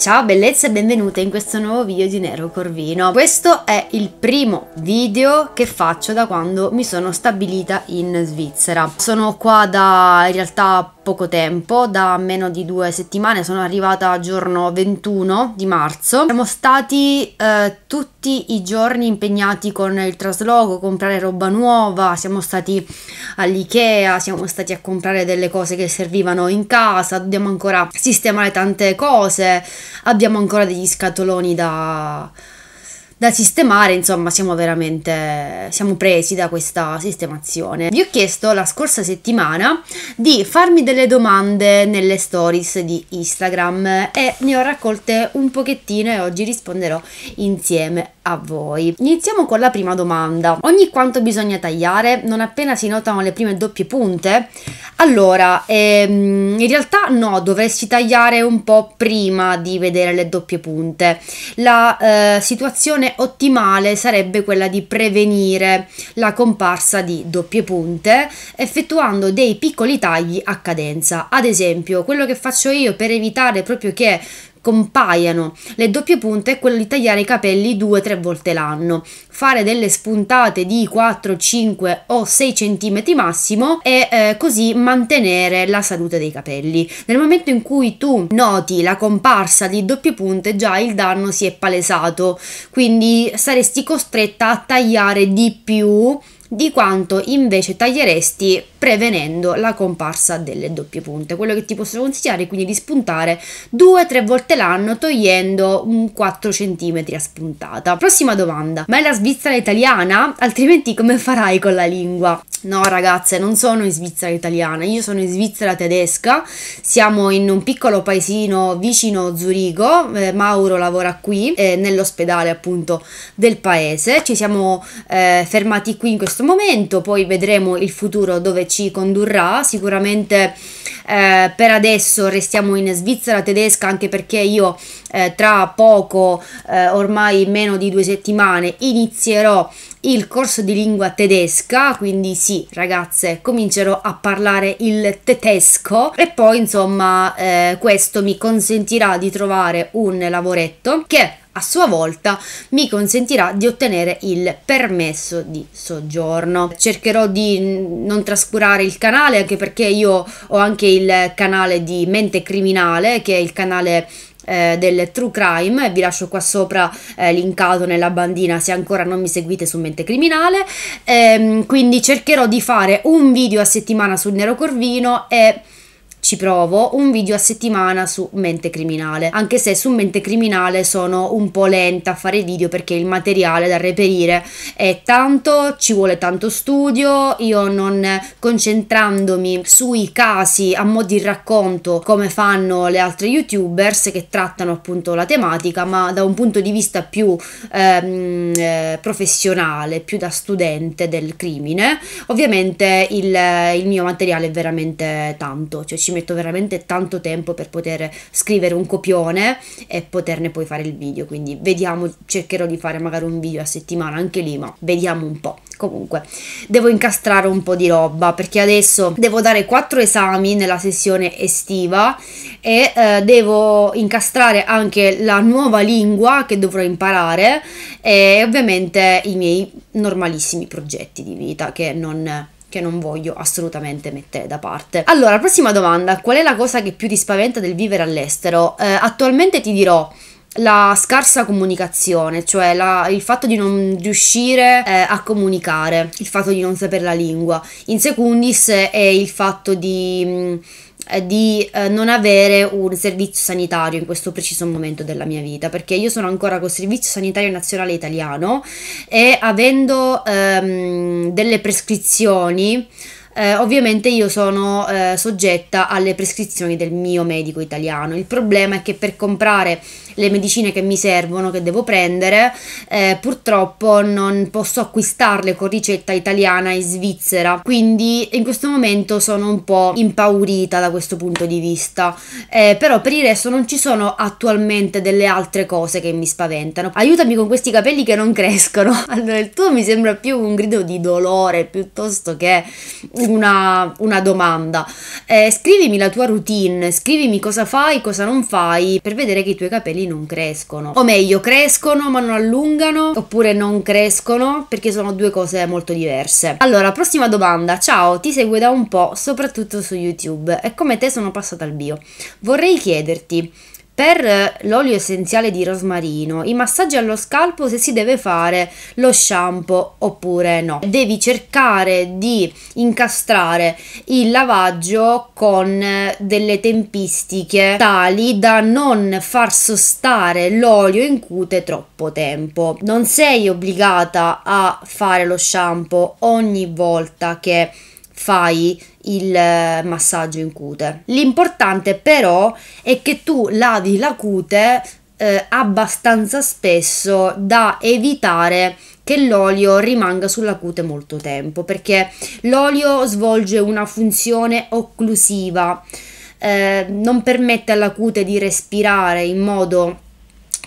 Ciao bellezza e benvenute in questo nuovo video di Nero Corvino. Questo è il primo video che faccio da quando mi sono stabilita in Svizzera. Sono qua da in realtà poco tempo, da meno di due settimane, sono arrivata giorno 21 di marzo. Siamo stati eh, tutti i giorni impegnati con il trasloco, comprare roba nuova, siamo stati all'Ikea, siamo stati a comprare delle cose che servivano in casa, dobbiamo ancora sistemare tante cose, abbiamo ancora degli scatoloni da da sistemare, insomma, siamo veramente siamo presi da questa sistemazione. Vi ho chiesto la scorsa settimana di farmi delle domande nelle stories di Instagram e ne ho raccolte un pochettino e oggi risponderò insieme a voi. Iniziamo con la prima domanda. Ogni quanto bisogna tagliare? Non appena si notano le prime doppie punte? Allora, ehm, in realtà no, dovresti tagliare un po' prima di vedere le doppie punte. La eh, situazione ottimale sarebbe quella di prevenire la comparsa di doppie punte effettuando dei piccoli tagli a cadenza. Ad esempio, quello che faccio io per evitare proprio che compaiano le doppie punte è quello di tagliare i capelli due o tre volte l'anno, fare delle spuntate di 4, 5 o 6 cm massimo e eh, così mantenere la salute dei capelli. Nel momento in cui tu noti la comparsa di doppie punte già il danno si è palesato, quindi saresti costretta a tagliare di più di quanto invece taglieresti prevenendo la comparsa delle doppie punte. Quello che ti posso consigliare è quindi di spuntare 2-3 volte l'anno togliendo un 4 cm a spuntata. Prossima domanda, ma è la Svizzera italiana? Altrimenti come farai con la lingua? No ragazze, non sono in Svizzera italiana, io sono in Svizzera tedesca, siamo in un piccolo paesino vicino Zurigo, eh, Mauro lavora qui, eh, nell'ospedale appunto del paese, ci siamo eh, fermati qui in questo momento, poi vedremo il futuro dove ci condurrà, sicuramente eh, per adesso restiamo in Svizzera tedesca anche perché io eh, tra poco, eh, ormai meno di due settimane, inizierò il corso di lingua tedesca, quindi sì, ragazze, comincerò a parlare il tedesco. E poi insomma eh, questo mi consentirà di trovare un lavoretto che a sua volta mi consentirà di ottenere il permesso di soggiorno. Cercherò di non trascurare il canale anche perché io ho anche il canale di Mente Criminale che è il canale eh, del true crime vi lascio qua sopra eh, linkato nella bandina se ancora non mi seguite su Mente Criminale ehm, quindi cercherò di fare un video a settimana sul Nero Corvino e ci provo un video a settimana su mente criminale anche se su mente criminale sono un po' lenta a fare video perché il materiale da reperire è tanto ci vuole tanto studio io non concentrandomi sui casi a mo' di racconto come fanno le altre youtubers che trattano appunto la tematica ma da un punto di vista più ehm, eh, professionale più da studente del crimine ovviamente il, il mio materiale è veramente tanto cioè ci ci metto veramente tanto tempo per poter scrivere un copione e poterne poi fare il video quindi vediamo cercherò di fare magari un video a settimana anche lì ma vediamo un po' comunque devo incastrare un po' di roba perché adesso devo dare quattro esami nella sessione estiva e eh, devo incastrare anche la nuova lingua che dovrò imparare e ovviamente i miei normalissimi progetti di vita che non che non voglio assolutamente mettere da parte. Allora, prossima domanda, qual è la cosa che più ti spaventa del vivere all'estero? Eh, attualmente ti dirò la scarsa comunicazione, cioè la, il fatto di non riuscire eh, a comunicare, il fatto di non sapere la lingua. In secundis è il fatto di... Mh, mm, di eh, non avere un servizio sanitario in questo preciso momento della mia vita perché io sono ancora col servizio sanitario nazionale italiano e avendo ehm, delle prescrizioni eh, ovviamente io sono eh, soggetta alle prescrizioni del mio medico italiano. Il problema è che per comprare le medicine che mi servono, che devo prendere, eh, purtroppo non posso acquistarle con ricetta italiana in Svizzera. Quindi in questo momento sono un po' impaurita da questo punto di vista. Eh, però per il resto non ci sono attualmente delle altre cose che mi spaventano. Aiutami con questi capelli che non crescono. Allora il tuo mi sembra più un grido di dolore piuttosto che una, una domanda. Eh, scrivimi la tua routine, scrivimi cosa fai, cosa non fai, per vedere che i tuoi capelli non crescono. O meglio, crescono ma non allungano, oppure non crescono, perché sono due cose molto diverse. Allora, prossima domanda. Ciao, ti seguo da un po', soprattutto su YouTube, e come te sono passata al bio. Vorrei chiederti per l'olio essenziale di rosmarino, i massaggi allo scalpo se si deve fare lo shampoo oppure no. Devi cercare di incastrare il lavaggio con delle tempistiche tali da non far sostare l'olio in cute troppo tempo. Non sei obbligata a fare lo shampoo ogni volta che fai il eh, massaggio in cute. L'importante però è che tu lavi la cute eh, abbastanza spesso da evitare che l'olio rimanga sulla cute molto tempo perché l'olio svolge una funzione occlusiva eh, non permette alla cute di respirare in modo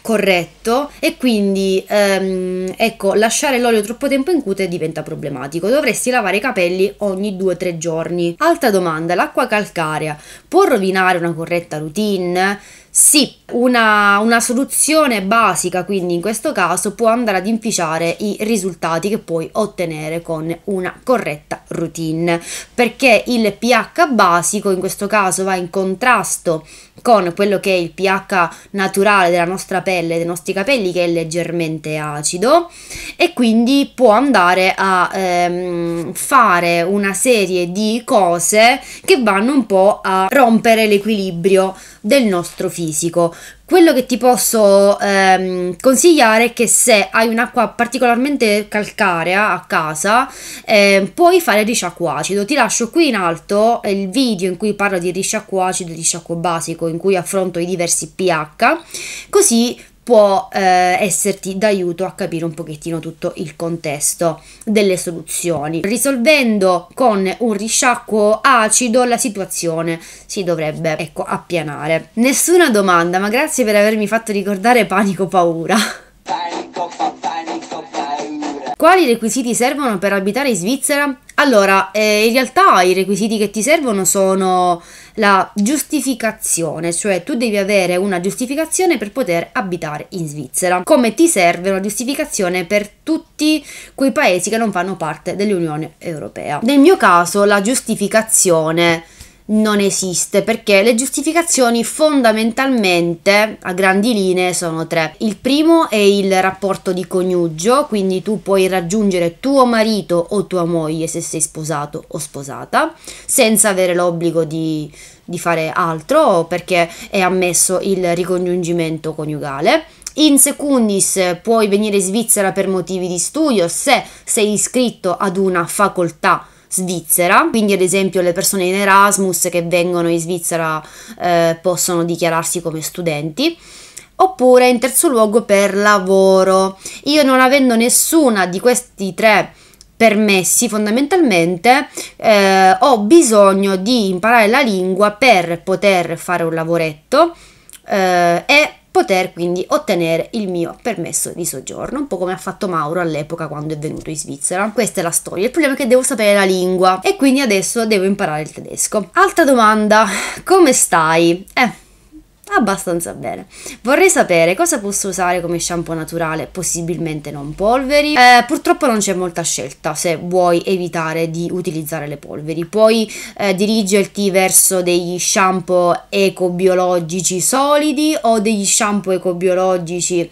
corretto e quindi ehm, ecco lasciare l'olio troppo tempo in cute diventa problematico. Dovresti lavare i capelli ogni 2-3 giorni. Altra domanda l'acqua calcarea può rovinare una corretta routine? Sì, una, una, soluzione basica, quindi in questo caso, può andare ad inficiare i risultati che puoi ottenere con una corretta routine, perché il pH basico in questo caso va in contrasto con quello che è il pH naturale della nostra pelle, dei nostri capelli, che è leggermente acido, e quindi può andare a ehm, fare una serie di cose che vanno un po' a rompere l'equilibrio del nostro fisico. Quello che ti posso ehm, consigliare è che se hai un'acqua particolarmente calcarea a casa, eh, puoi fare risciacquo acido. Ti lascio qui in alto il video in cui parlo di risciacquo acido e risciacquo basico, in cui affronto i diversi pH, così può eh, esserti d'aiuto a capire un pochettino tutto il contesto delle soluzioni. Risolvendo con un risciacquo acido la situazione si dovrebbe ecco appianare. Nessuna domanda, ma grazie per avermi fatto ricordare panico paura. Panico, panico, paura. Quali requisiti servono per abitare in Svizzera? Allora, eh, in realtà i requisiti che ti servono sono la giustificazione, cioè tu devi avere una giustificazione per poter abitare in Svizzera, come ti serve una giustificazione per tutti quei paesi che non fanno parte dell'Unione Europea. Nel mio caso la giustificazione non esiste perché le giustificazioni fondamentalmente a grandi linee sono tre. Il primo è il rapporto di coniugio, quindi tu puoi raggiungere tuo marito o tua moglie se sei sposato o sposata senza avere l'obbligo di, di fare altro perché è ammesso il ricongiungimento coniugale. In secundis puoi venire in Svizzera per motivi di studio se sei iscritto ad una facoltà svizzera, quindi ad esempio le persone in Erasmus che vengono in Svizzera eh, possono dichiararsi come studenti oppure in terzo luogo per lavoro. Io non avendo nessuna di questi tre permessi fondamentalmente eh, ho bisogno di imparare la lingua per poter fare un lavoretto eh, e poter quindi ottenere il mio permesso di soggiorno, un po' come ha fatto Mauro all'epoca quando è venuto in Svizzera. Questa è la storia. Il problema è che devo sapere la lingua e quindi adesso devo imparare il tedesco. Altra domanda, come stai? Eh, abbastanza bene. Vorrei sapere cosa posso usare come shampoo naturale, possibilmente non polveri. Eh, purtroppo non c'è molta scelta se vuoi evitare di utilizzare le polveri. Puoi eh, dirigerti verso degli shampoo ecobiologici solidi o degli shampoo ecobiologici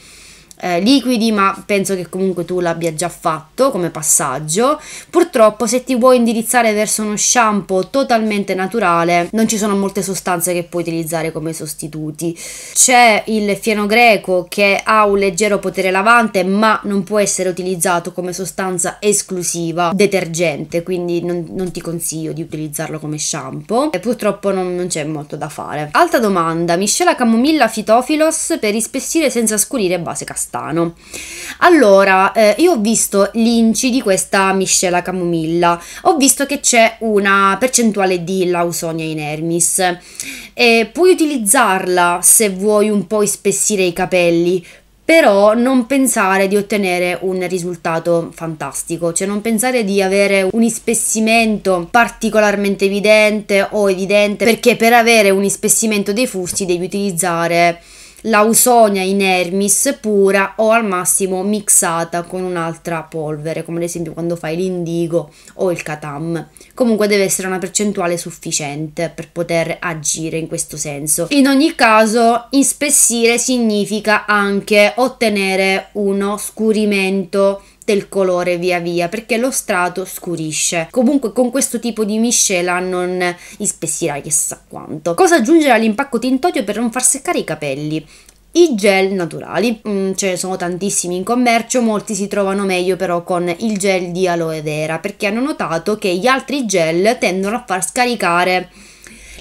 eh, liquidi, ma penso che comunque tu l'abbia già fatto come passaggio. Purtroppo se ti vuoi indirizzare verso uno shampoo totalmente naturale, non ci sono molte sostanze che puoi utilizzare come sostituti. C'è il fieno greco che ha un leggero potere lavante, ma non può essere utilizzato come sostanza esclusiva detergente, quindi non, non ti consiglio di utilizzarlo come shampoo. E purtroppo non, non c'è molto da fare. Altra domanda, miscela camomilla fitophilos per ispessire senza scurire base castana castano. Allora, eh, io ho visto l'inci di questa miscela camomilla, ho visto che c'è una percentuale di Lausonia inermis e puoi utilizzarla se vuoi un po' ispessire i capelli, però non pensare di ottenere un risultato fantastico, cioè non pensare di avere un ispessimento particolarmente evidente o evidente, perché per avere un ispessimento dei fusti devi utilizzare l'ausonia inermis pura o al massimo mixata con un'altra polvere, come ad esempio quando fai l'indigo o il katam. Comunque deve essere una percentuale sufficiente per poter agire in questo senso. In ogni caso, inspessire significa anche ottenere uno scurimento del colore via via perché lo strato scurisce. Comunque con questo tipo di miscela non ispessirai chissà quanto. Cosa aggiungere all'impacco tintorio per non far seccare i capelli? I gel naturali, mm, ce ne sono tantissimi in commercio, molti si trovano meglio però con il gel di aloe vera perché hanno notato che gli altri gel tendono a far scaricare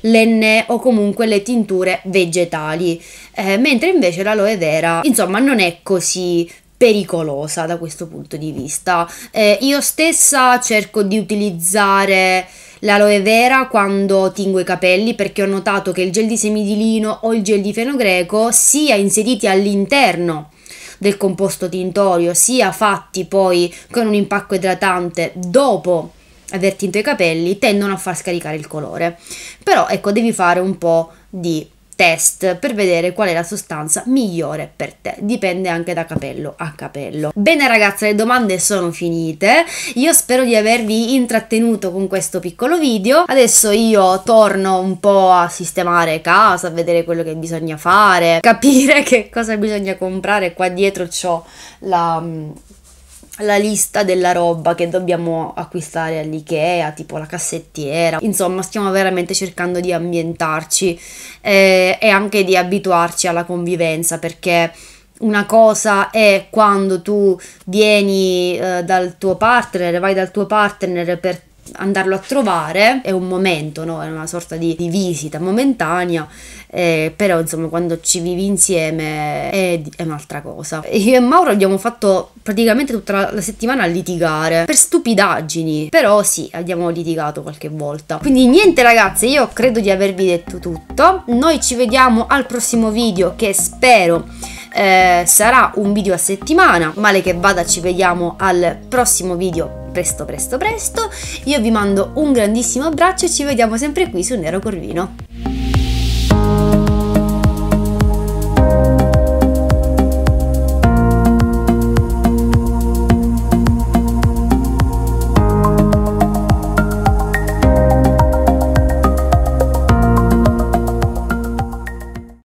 l'enne o comunque le tinture vegetali, eh, mentre invece l'aloe vera insomma non è così pericolosa da questo punto di vista. Eh, io stessa cerco di utilizzare l'aloe vera quando tingo i capelli perché ho notato che il gel di semi di lino o il gel di fenogreco sia inseriti all'interno del composto tintorio sia fatti poi con un impacco idratante dopo aver tinto i capelli tendono a far scaricare il colore però ecco devi fare un po' di test per vedere qual è la sostanza migliore per te. Dipende anche da capello a capello. Bene ragazze, le domande sono finite. Io spero di avervi intrattenuto con questo piccolo video. Adesso io torno un po' a sistemare casa, a vedere quello che bisogna fare, capire che cosa bisogna comprare. Qua dietro ho la la lista della roba che dobbiamo acquistare all'IKEA, tipo la cassettiera. Insomma, stiamo veramente cercando di ambientarci eh, e anche di abituarci alla convivenza perché una cosa è quando tu vieni eh, dal tuo partner, vai dal tuo partner per andarlo a trovare è un momento, no? è una sorta di, di visita momentanea, eh, però insomma quando ci vivi insieme è, è, un'altra cosa. Io e Mauro abbiamo fatto praticamente tutta la, la settimana a litigare per stupidaggini, però sì, abbiamo litigato qualche volta. Quindi niente ragazze, io credo di avervi detto tutto, noi ci vediamo al prossimo video che spero eh, sarà un video a settimana, male che vada ci vediamo al prossimo video presto presto presto. Io vi mando un grandissimo abbraccio e ci vediamo sempre qui su Nero Corvino.